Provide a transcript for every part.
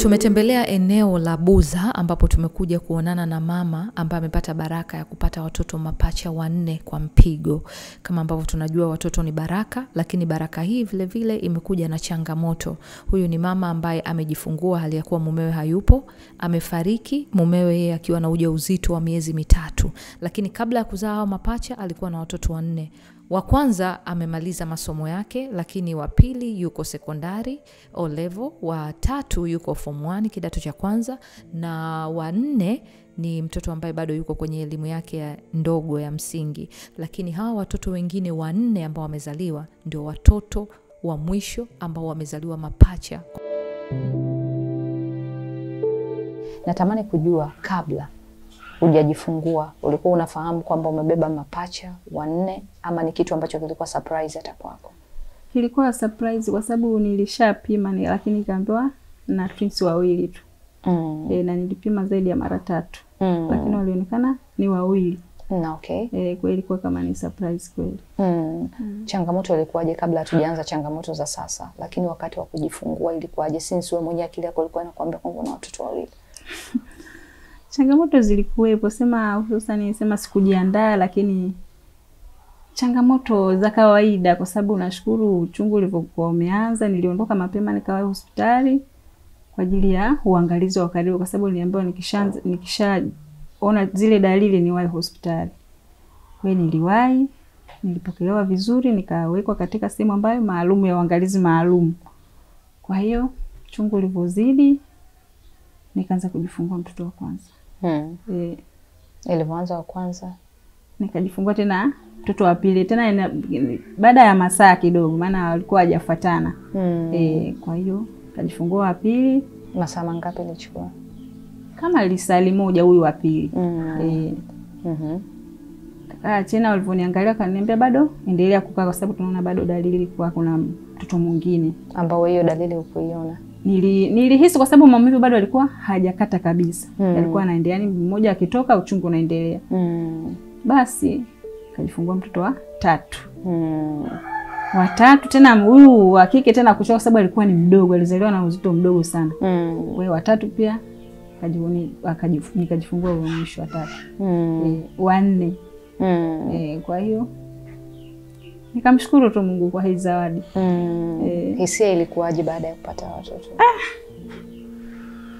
Tumetembelea eneo la Buza ambapo tumekuja kuonana na mama ambaye amepata baraka ya kupata watoto mapacha wanne kwa mpigo. Kama ambavyo tunajua watoto ni baraka, lakini baraka hii vile vile imekuja na changamoto. Huyu ni mama ambaye amejifungua hali ya kuwa mumewe hayupo, amefariki mumewe yeye akiwa na ujauzito wa miezi mitatu, lakini kabla ya kuzaa hao mapacha alikuwa na watoto wanne. Wa kwanza amemaliza masomo yake, lakini wa pili yuko sekondari O level, wa tatu yuko form 1 kidato cha kwanza, na wa nne ni mtoto ambaye bado yuko kwenye elimu yake ya ndogo ya msingi. Lakini hawa watoto wengine wanne ambao wamezaliwa ndio watoto wa mwisho ambao wamezaliwa mapacha. Natamani kujua kabla hujajifungua ulikuwa unafahamu kwamba umebeba mapacha wanne ama ni kitu ambacho kilikuwa surprise hata kwako? Ilikuwa surprise kwa sababu nilishapima ni, lakini nikaambiwa na twins wawili tu Mm. e, na nilipima zaidi ya mara tatu Mm. lakini walionekana ni wawili Na okay. e, kwa ilikuwa kama ni surprise kweli. Mm. Changamoto ilikuwaje kabla hatujaanza changamoto za sasa, lakini wakati wa kujifungua ilikuwaje? Since wewe mwenyewe akili yako ilikuwa inakwambia kwamba una watoto wawili. Changamoto zilikuwepo, sema hususani sema sikujiandaa, lakini changamoto za kawaida, kwa sababu nashukuru uchungu ulivyokuwa umeanza, niliondoka mapema nikawa hospitali kwa ajili ya uangalizi wa karibu, kwa sababu niliambiwa nikishaona zile dalili niwahi hospitali. Kwa niliwahi, nilipokelewa vizuri, nikawekwa katika sehemu ambayo maalumu ya uangalizi maalum. Kwa hiyo uchungu ulivyozidi, nikaanza kujifungua mtoto wa kwanza. Mm. E, Ilivyoanza wa kwanza. nikajifungua tena mtoto wa pili tena baada ya masaa kidogo, maana walikuwa hajafuatana Mm. e, kwa hiyo nikajifungua wa pili Masaa mangapi ilichukua? kama lisali moja huyu wa pili Mm. e, Mhm. kaa tena walivyoniangalia kaniambia bado endelea kukaa, kwa sababu tunaona bado dalili kuwa kuna mtoto mwingine. Ambao hiyo dalili hukuiona. Nili, nilihisi kwa sababu maumivu bado alikuwa hajakata kabisa Mm. alikuwa anaendelea, yani mmoja akitoka uchungu unaendelea. Mm. Basi kajifungua mtoto wa tatu Mm. watatu tena huyu wa kike tena kuchoka kwa sababu alikuwa ni mdogo, alizaliwa na uzito mdogo sana. Mm. Kwa hiyo watatu pia nikajifungua wa mwisho watatu Mm. e, wanne Mm. e, kwa hiyo nikamshukuru tu Mungu kwa hii zawadi. Mm. E. Hisia ilikuwaje baada ya kupata watoto?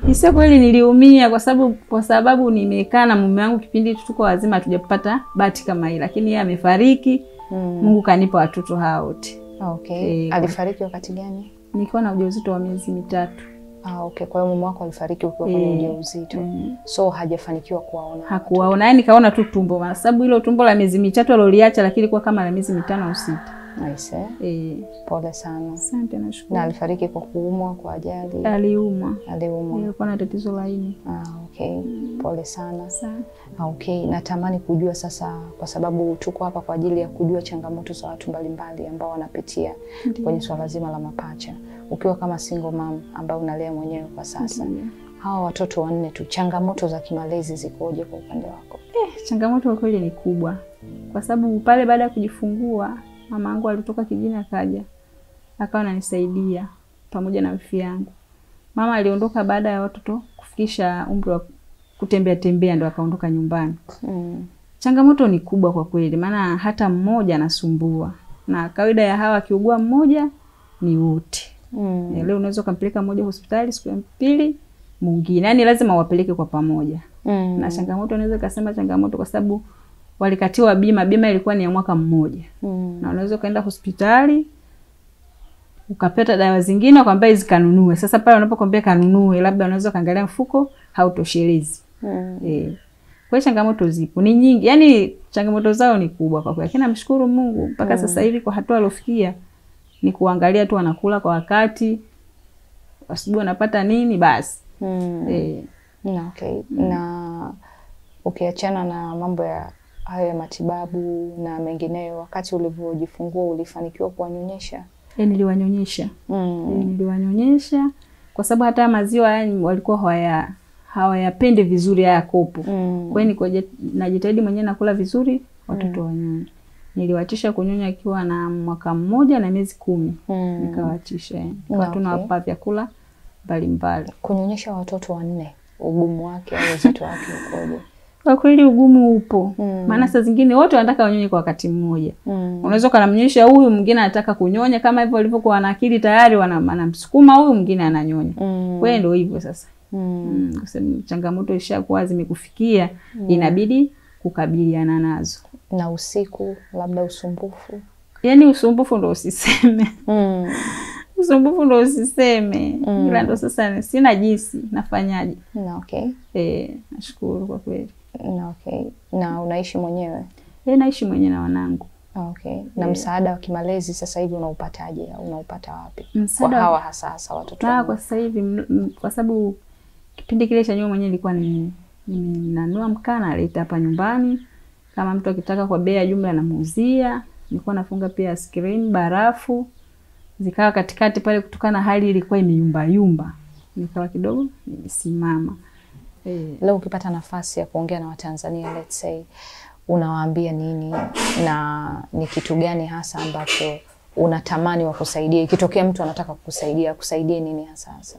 Hisia kweli niliumia kwa sababu kwa sababu nimekaa na mume wangu kipindi tuko wazima hatujapata bahati kama hii, lakini yeye amefariki. Mm. Mungu kanipa watoto hawa wote. Okay. E, Alifariki wakati gani? Nilikuwa na ujauzito wa miezi mitatu. Ah, okay. Kwa hiyo mume wako alifariki ukiwa kwenye Eh, ujauzito. mm. So hajafanikiwa kuwaona. hakuwaona yani, kaona tu tumbo, kwa sababu hilo tumbo la miezi mitatu aloliacha, lakini kwa kama la miezi mitano au sita. Nice. eh? Eh, Pole sana. asante, Na alifariki kwa kuumwa, kwa ajali, Aliumwa, aliumwa. alikuwa na tatizo la ini. Ah, okay. Pole sana. Asante. Ah, okay. Natamani kujua sasa, kwa sababu tuko hapa kwa ajili ya kujua changamoto za watu mbalimbali ambao wanapitia Ndiyo. kwenye swala zima la mapacha. Ukiwa kama single mom ambaye unalea mwenyewe kwa sasa, Ndiyo. hawa watoto wanne tu, changamoto za kimalezi zikoje kwa upande wako? Eh, changamoto kwa kweli ni kubwa, kwa sababu pale baada ya kujifungua mama yangu alitoka kijini akaja akawa ananisaidia pamoja na wifi yangu. Mama aliondoka baada ya watoto kufikisha umri wa kutembea tembea, ndo akaondoka nyumbani. Mm. Changamoto ni kubwa kwa kweli, maana hata mmoja anasumbua, na kawaida ya hawa akiugua mmoja ni wote. Mm. Eh, Leo unaweza ukampeleka mmoja hospitali, siku ya pili mwingine, yaani lazima wapeleke kwa pamoja Mm. na changamoto unaweza ukasema changamoto kwa sababu walikatiwa bima. Bima ilikuwa ni ya mwaka mmoja, Mm. na unaweza ukaenda hospitali ukapata dawa zingine ukaambia hizi kanunue. Sasa pale unapokwambia kanunue, labda unaweza ukaangalia mfuko hautoshelezi. Mm. e. kwa hiyo changamoto zipo ni nyingi, yaani changamoto zao ni kubwa kwa kweli, lakini namshukuru Mungu mpaka mm. sasa hivi kwa hatua aliofikia ni kuangalia tu wanakula kwa wakati, asubuhi wanapata nini basi. Mm. e. Na, okay. Na ukiachana okay, na mambo ya hayo ya matibabu na mengineyo, wakati ulivyojifungua ulifanikiwa kuwanyonyesha? E, niliwanyonyesha Mm. E, niliwanyonyesha kwa sababu hata maziwa yani walikuwa hawaya hawayapendi vizuri haya kopo. Mm. Kwa hiyo najitahidi mwenyewe nakula vizuri watoto wanyonye. Niliwachisha kunyonya akiwa na mwaka mmoja na miezi kumi Mm. nikawatisha, yani. Nikawa Okay. tunawapa vyakula mbalimbali. Kunyonyesha watoto wanne, ugumu wake au uzito wake ukoje? Kwa kweli ugumu upo, Mm. maana saa zingine wote wanataka wanyonye kwa wakati mmoja. Mm. Unaweza ukanamnyonyesha huyu, mwingine anataka kunyonya, kama hivyo walivyokuwa na akili tayari, wana- wanamsukuma huyu, mwingine ananyonya. Mm. Hiyo ndio hivyo sasa. Mm. Mm, changamoto ishakuwa zimekufikia, mm. inabidi kukabiliana nazo. Na usiku labda usumbufu. Yaani usumbufu ndo usiseme, Mm. usumbufu ndo usiseme, Mm. ila ndo sasa sina jinsi, nafanyaje? Na okay. e, nashukuru kwa kweli. Na okay. Na unaishi mwenyewe? E, naishi mwenyewe na wanangu. Okay. Na msaada wa kimalezi sasa hivi unaupataje au unaupata wapi? Msaada Kwa wa- hawa hasa hasa watoto. Na kwa sasa hivi kwa sababu kipindi kile cha nyuma mwenyewe ilikuwa ni ninanua mkaa naleta hapa nyumbani, kama mtu akitaka kwa bei ya jumla namuuzia. Nilikuwa nafunga pia screen, barafu zikawa katikati pale, kutokana na hali ilikuwa imeyumba yumba, nikawa kidogo nimesimama eh. Leo ukipata nafasi ya kuongea na Watanzania let's say, unawaambia nini na ni kitu gani hasa ambacho unatamani wakusaidie? Ikitokea mtu anataka kukusaidia, akusaidie nini hasa hasa?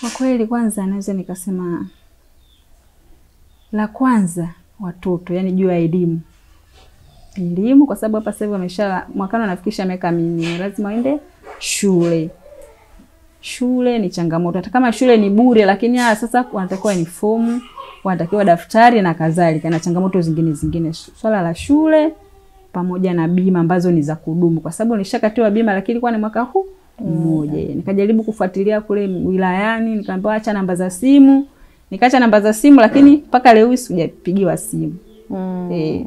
Kwa kweli kwanza naweza nikasema la kwanza watoto, yani juu ya elimu. Elimu kwa sababu hapa sasa hivi wamesha mwakani wanafikisha miaka minne, lazima waende shule. Shule ni changamoto, hata kama shule ni bure, lakini haya sasa wanatakiwa ni fomu, wanatakiwa daftari na kadhalika, na changamoto zingine zingine, swala la shule pamoja na bima ambazo ni za kudumu, kwa sababu nishakatiwa bima, lakini ilikuwa ni mwaka huu mmoja. Mm. Nikajaribu kufuatilia kule wilayani, nikaambiwa acha namba za simu, nikaacha namba za simu, lakini mpaka leo sijapigiwa simu Mm. eh.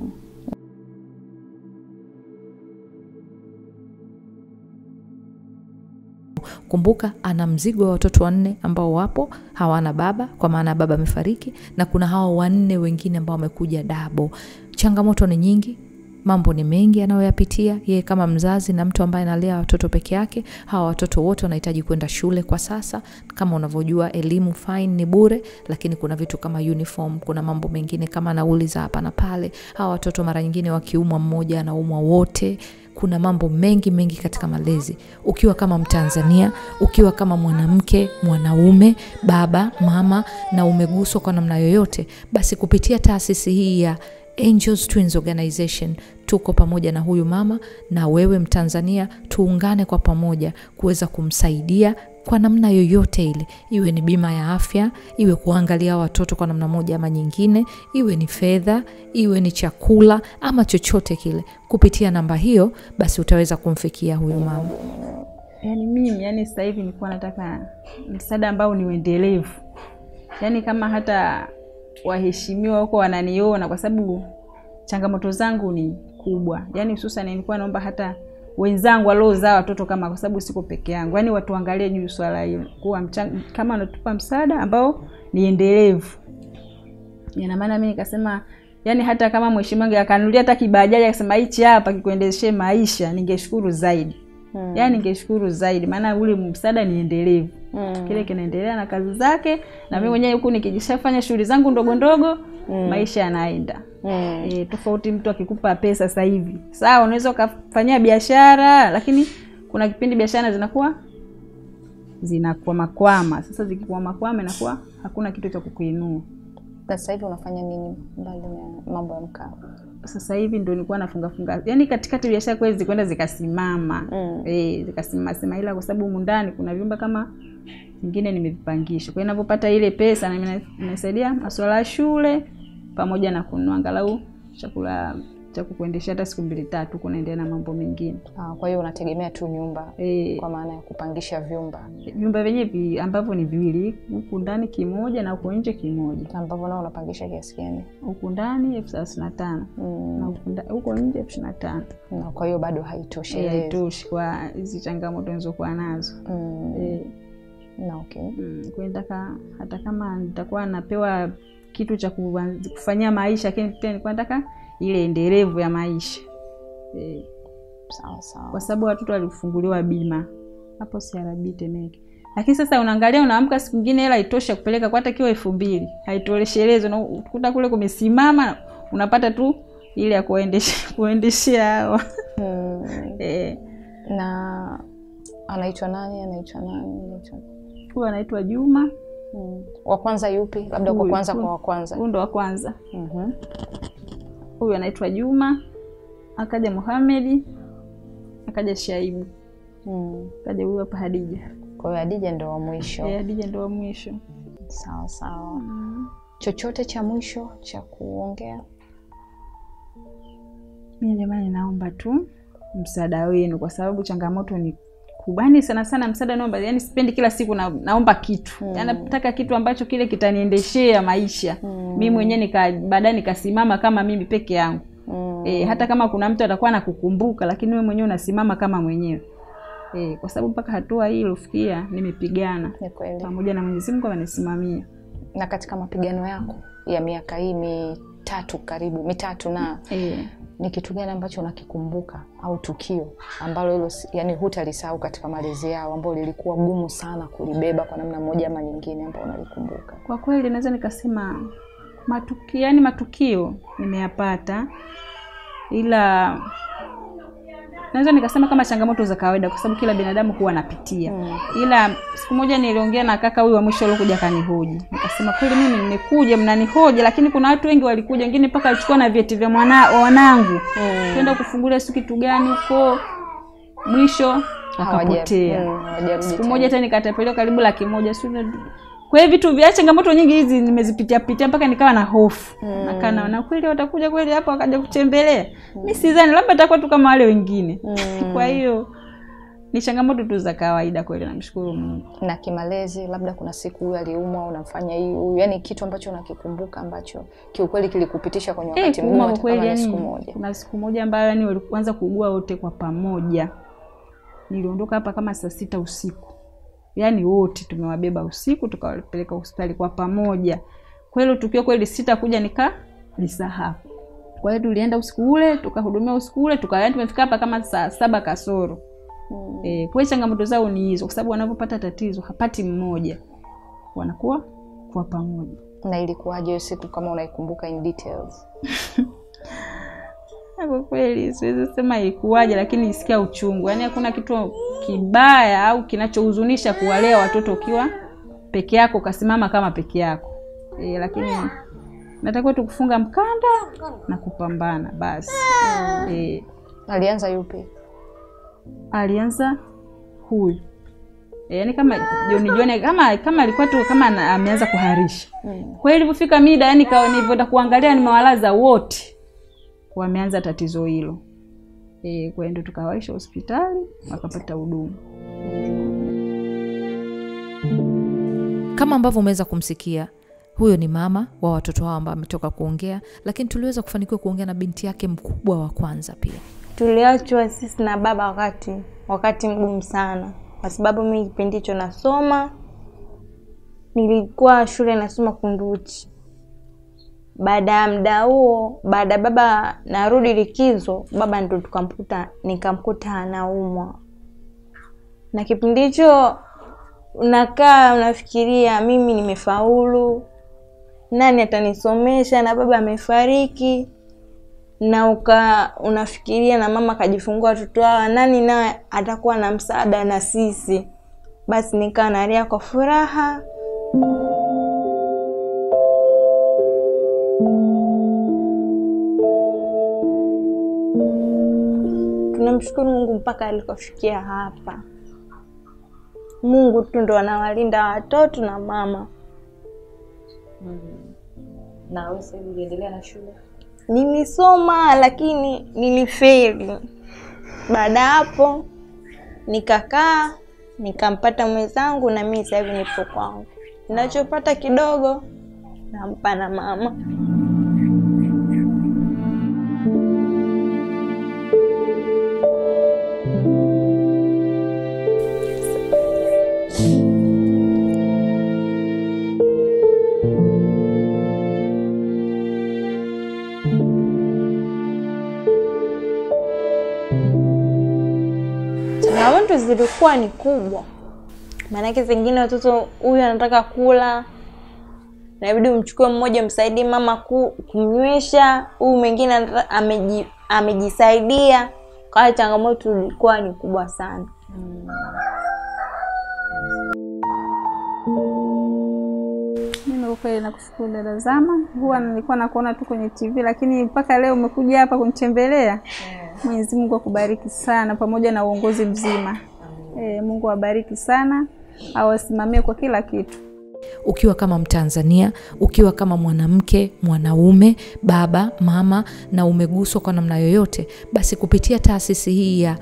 Kumbuka ana mzigo wa watoto wanne ambao wapo hawana baba, kwa maana baba amefariki, na kuna hawa wanne wengine ambao wamekuja dabo. Changamoto ni nyingi, mambo ni mengi anayoyapitia yeye kama mzazi na mtu ambaye analea watoto peke yake. Hawa watoto wote wanahitaji kwenda shule kwa sasa. Kama unavyojua, elimu fine ni bure, lakini kuna vitu kama uniform, kuna mambo mengine kama nauli za hapa na pale. Hawa watoto mara nyingine wakiumwa, mmoja anaumwa wote kuna mambo mengi mengi katika malezi. Ukiwa kama Mtanzania, ukiwa kama mwanamke, mwanaume, baba, mama, na umeguswa kwa namna yoyote, basi kupitia taasisi hii ya Angels Twins Organization tuko pamoja na huyu mama na wewe Mtanzania, tuungane kwa pamoja kuweza kumsaidia kwa namna yoyote ile, iwe ni bima ya afya, iwe kuangalia watoto kwa namna moja ama nyingine, iwe ni fedha, iwe ni chakula ama chochote kile. Kupitia namba hiyo, basi utaweza kumfikia huyu mama. Yani mimi yani sasa hivi nilikuwa nataka msaada ambao ni uendelevu, yani kama hata waheshimiwa huko wananiona, kwa sababu changamoto zangu ni kubwa, yani hususan nilikuwa naomba hata wenzangu waliozaa watoto kama, kwa sababu siko peke yangu, yani waangalie juu swala hilo, kuwa mchang, kama wanatupa msaada ambao ni endelevu. Ina maana mimi nikasema yani hata kama mheshimiwa wangu akanulia hata kibajaji akasema hichi hapa kikuendeshe maisha, ningeshukuru zaidi Hmm. yaani ningeshukuru zaidi, maana ule msaada ni endelevu Hmm. kile kinaendelea na kazi zake, na mimi mwenyewe huku nikijishafanya shughuli zangu ndogo ndogo hmm. maisha yanaenda. Mm. E, tofauti mtu akikupa pesa sasa hivi, sawa, unaweza ukafanyia biashara, lakini kuna kipindi biashara zinakuwa zinakwamakwama. Sasa zikikwamakwama, inakuwa hakuna kitu cha kukuinua. Sasa hivi unafanya nini mbali na mambo ya mkaa? Sasa hivi ndo nilikuwa nafunga funga, yaani katikati biashara kweli zikwenda zikasimama Mm. eh, zikasimama ila kwa sababu mundani ndani kuna vyumba kama vingine nimevipangisha, kwa hiyo ninavyopata ile pesa na mimi inasaidia masuala ya shule pamoja na kununua angalau chakula cha kukuendesha hata siku mbili tatu, kunaendelea na mambo mengine Ah, kwa hiyo unategemea tu nyumba e, kwa maana ya kupangisha vyumba vyumba vyenyewe vi, ambavyo ni viwili, huku ndani kimoja na huko nje kimoja. ambavyo nao unapangisha kiasi gani? Huku ndani elfu thelathini na tano na Mm. huku huko nje elfu ishirini na tano Na kwa hiyo bado haitoshi. haitoshelezi. haitoshi kwa hizi changamoto nilizokuwa nazo Mm. e, Na okay. mm, kwa hata kama nitakuwa napewa kitu cha kufanyia maisha, lakini pia nilikuwa nataka ile endelevu ya maisha e. Sawa sawa. kwa sababu watoto walifunguliwa bima hapo CRB Temeke, lakini sasa unaangalia, unaamka siku nyingine hela haitoshi ya kupeleka kwa hata kiwa elfu mbili haitoshelezi, unakuta kule kumesimama, unapata tu ile ya kuendesha kuendeshea hawa hmm. eh, na Anaitwa nani? Anaitwa nani? Anaitwa Huyu anaitwa Juma. Mm. wa kwanza yupi? Labda kwa kwanza kwa wa kwanza. Huyu ndo wa kwanza. Mhm. Huyu anaitwa Juma, akaja Muhamedi, akaja Shaibu, Mm. akaja huyu hapa Hadija. Kwa hiyo Hadija ndo wa mwisho. Eh, Hadija ndo wa mwisho. Sawa sawa. Mm. Chochote cha mwisho cha kuongea? Mimi jamani, naomba tu msaada wenu, kwa sababu changamoto ni kubwa. yani sana sana msaada naomba, yani sipendi kila siku na, naomba kitu mm. Yani nataka kitu ambacho kile kitaniendeshea maisha mm. Mimi mwenyewe nika baadaye nikasimama kama mimi peke yangu Mm. e, hata kama kuna mtu atakuwa anakukumbuka, lakini wewe mwenyewe unasimama kama mwenyewe e, kwa sababu mpaka hatua hii ilofikia nimepigana pamoja na Mwenyezi Mungu amenisimamia. Na katika mapigano yako ya miaka hii mitatu karibu mitatu na E, ni kitu gani ambacho unakikumbuka au tukio ambalo hilo yani hutalisahau katika malezi yao ambalo lilikuwa gumu sana kulibeba kwa namna moja ama nyingine ambao unalikumbuka? kwa kweli naweza nikasema matukio, yani matukio nimeyapata, ila naweza nikasema kama changamoto za kawaida, kwa sababu kila binadamu huwa anapitia Mm. ila siku moja niliongea na kaka huyu wa mwisho aliokuja kanihoji, nikasema kweli mimi nimekuja mnanihoji, lakini kuna watu wengi walikuja, wengine mpaka alichukua na vyeti vya mwana wanangu Mm. kwenda kufungulia siku kitu gani huko, mwisho akapotea. mm, hawajarudi Siku moja hata nikatapeliwa karibu laki moja sio kwa hiyo vitu vya changamoto nyingi hizi nimezipitia pitia mpaka nikawa na hofu Mm. nakaa naona kweli watakuja kweli hapo wakaja kutembelea mm. mi sidhani labda atakuwa tu kama wale wengine Mm. kwa hiyo ni changamoto tu za kawaida kweli namshukuru mungu na kimalezi, labda kuna siku huyu aliumwa, unamfanya hii huyu, yani kitu ambacho unakikumbuka ambacho kiukweli kilikupitisha kwenye Eh, wakati hey, mgumu, hata kweli yani, siku moja. kuna siku moja ambayo yani walikuanza kuugua wote kwa pamoja niliondoka hapa kama saa sita usiku yaani wote tumewabeba usiku tukawapeleka hospitali kwa pamoja. Kwa hilo tukio kweli sitakuja nika lisahau kwa hiyo tulienda usiku ule tukahudumia usiku ule tuka yaani tumefika hapa kama saa saba kasoro. Mm. e, kwa changamoto zao ni hizo kwa sababu wanavyopata tatizo hapati mmoja. Wanakuwa kwa pamoja. Na ilikuwaje hiyo siku kama unaikumbuka in details? kwa kweli siwezi sema ilikuwaje, lakini nisikia uchungu. Yaani hakuna kitu kibaya au kinachohuzunisha kuwalea watoto ukiwa peke yako, ukasimama kama peke yako e, lakini natakiwa tu kufunga mkanda na kupambana basi. E, Alianza yupi? alianza huyu e, yaani kama jioni jioni, kama kama alikuwa tu kama ameanza kuharisha Mm. kwa hiyo ilipofika mida yani kawa nilivyoenda kuangalia nimewalaza wote wameanza tatizo hilo e, kwa hiyo ndo tukawaisha hospitali wakapata huduma Kama ambavyo umeweza kumsikia, huyo ni mama wa watoto hao ambao ametoka kuongea, lakini tuliweza kufanikiwa kuongea na binti yake mkubwa wa kwanza pia. tuliachwa sisi na baba wakati wakati mgumu sana, kwa sababu mimi kipindi hicho nasoma, nilikuwa shule nasoma Kunduchi. Baada ya muda huo, baada baba narudi likizo, baba ndo tukamkuta, nikamkuta anaumwa, na kipindi hicho unakaa unafikiria, mimi nimefaulu, nani atanisomesha, na baba amefariki na uka unafikiria na mama kajifungua watoto hawa, nani naye atakuwa na msaada na sisi? Basi nikaa nalia kwa furaha. Tunamshukuru Mungu mpaka alikofikia hapa. Mungu tu ndo anawalinda watoto na mama. Na wewe sasa uliendelea na shule? Nilisoma lakini nilifeli. Baada hapo nikakaa nikampata mwenzangu, na mimi sasa hivi nipo kwangu, ninachopata kidogo nampa na mama. kwetu zilikuwa ni kubwa, maanake zingine watoto huyu anataka kula, nabidi umchukue mmoja msaidie mama ku, kumnywesha, huyu mwingine ameji, amejisaidia. Kwa changamoto ilikuwa ni kubwa sana hmm. Mimi kweli nakushukuru dada Zama, huwa nilikuwa nakuona tu kwenye TV, lakini mpaka leo umekuja hapa kunitembelea yeah. Mwenyezi Mungu akubariki sana, pamoja na uongozi mzima. E, Mungu awabariki sana, awasimamie kwa kila kitu. ukiwa kama Mtanzania, ukiwa kama mwanamke, mwanaume, baba, mama na umeguswa kwa namna yoyote, basi kupitia taasisi hii ya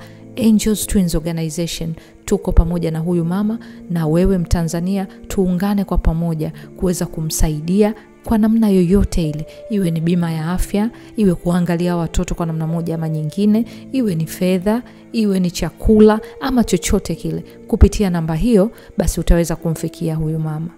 Angels Twins Organization tuko pamoja na huyu mama na wewe Mtanzania, tuungane kwa pamoja kuweza kumsaidia kwa namna yoyote ile, iwe ni bima ya afya, iwe kuangalia watoto kwa namna moja ama nyingine, iwe ni fedha, iwe ni chakula ama chochote kile. Kupitia namba hiyo, basi utaweza kumfikia huyu mama.